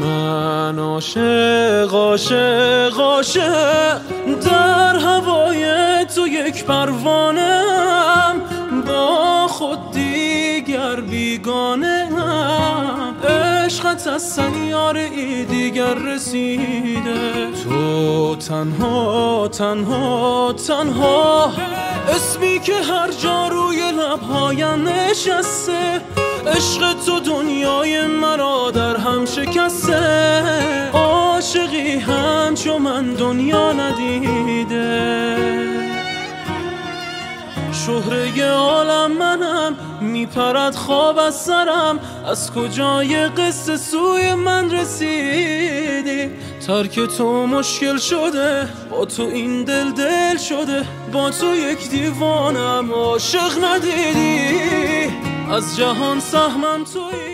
من عاشق عاشق عاشق. در هوای تو یک پروانم با خود دیگر بیگانه عشقت از سیاره ای دیگر رسیده. تو تنها تنها تنها. اسمی که هر جا لبهایم نشسته. عشق تو دنیای مرا در هم شکسته. عاشقی همچو من دنیا ندیده. شهره عالم منم میپرد خواب از سرم. از کجای قصه سوی من رسیدی؟ ترک تو مشکل شده با تو این دل دل شده با تو یک دیوانم عاشق ندیدی. از جهان سهمم توی